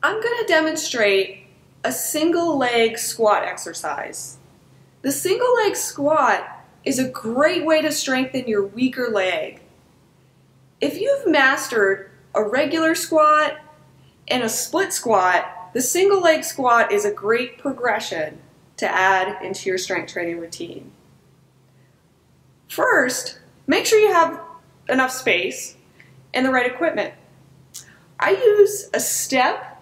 I'm going to demonstrate a single leg squat exercise. The single leg squat is a great way to strengthen your weaker leg. If you've mastered a regular squat and a split squat, the single leg squat is a great progression to add into your strength training routine. First, make sure you have enough space and the right equipment. I use a step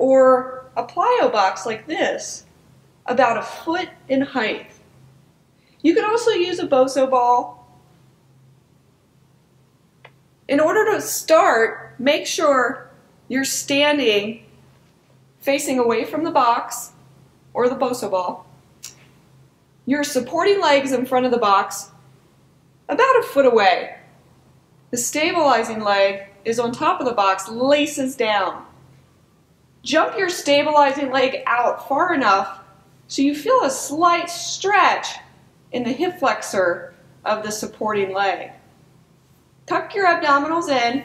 or a plyo box like this, about a foot in height. You can also use a Bosu ball. In order to start, make sure you're standing facing away from the box or the Bosu ball. Your supporting legs in front of the box about a foot away. The stabilizing leg is on top of the box, laces down. Jump your stabilizing leg out far enough so you feel a slight stretch in the hip flexor of the supporting leg. Tuck your abdominals in.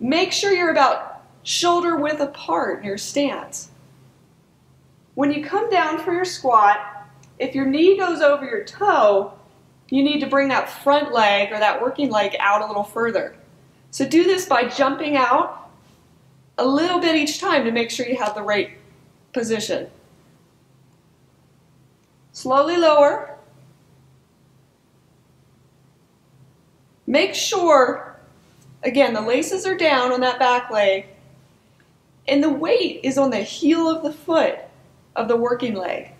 Make sure you're about shoulder width apart in your stance. When you come down for your squat, if your knee goes over your toe, you need to bring that front leg or that working leg out a little further. So do this by jumping out a little bit each time to make sure you have the right position. Slowly lower. Make sure, again, the laces are down on that back leg and the weight is on the heel of the foot of the working leg.